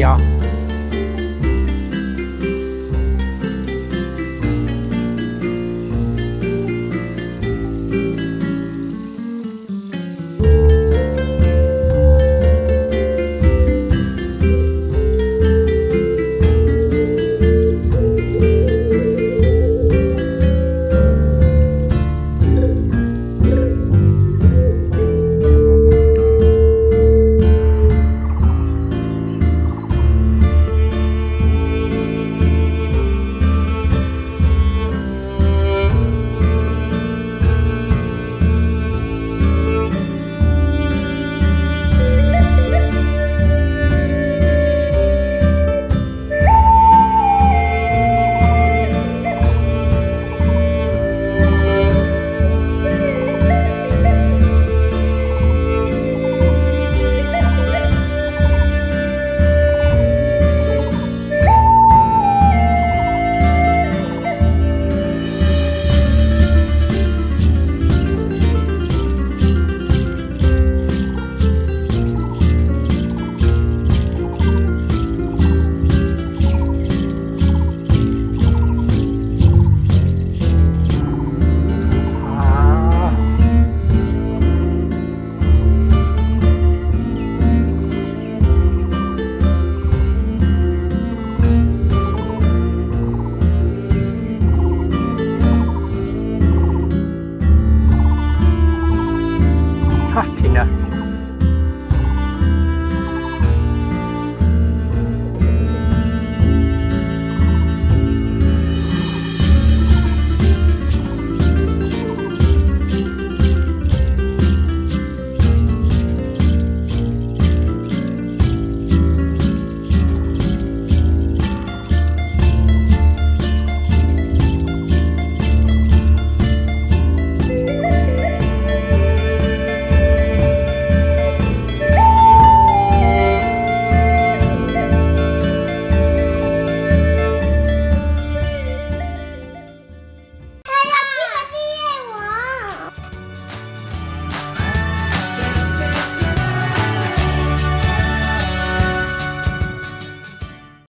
y'all. 停着。